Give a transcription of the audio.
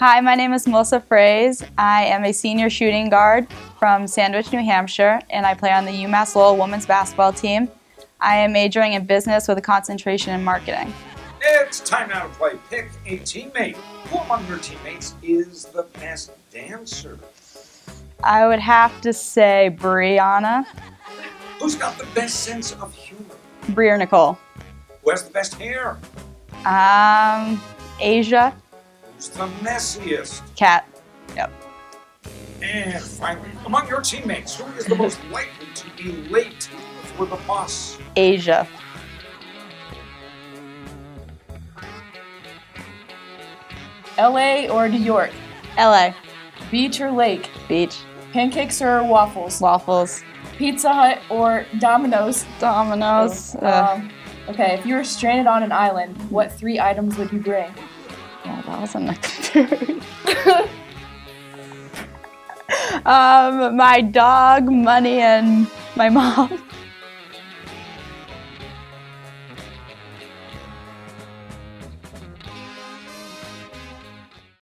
Hi, my name is Melissa Frase. I am a senior shooting guard from Sandwich, New Hampshire, and I play on the UMass Lowell women's basketball team. I am majoring in business with a concentration in marketing. It's time now to play Pick a Teammate. Who among your teammates is the best dancer? I would have to say Brianna, Who's got the best sense of humor? Brie or Nicole. Who has the best hair? Um, Asia, Who's the messiest? Cat. Yep. And finally, among your teammates, who is the most likely to be late for the bus? Asia. LA or New York? LA. Beach or lake? Beach. Pancakes or waffles? Waffles. Pizza Hut or Domino's? Domino's. Uh, Um, okay, if you were stranded on an island, what three items would you bring? That wasn't a Um, my dog, money, and my mom.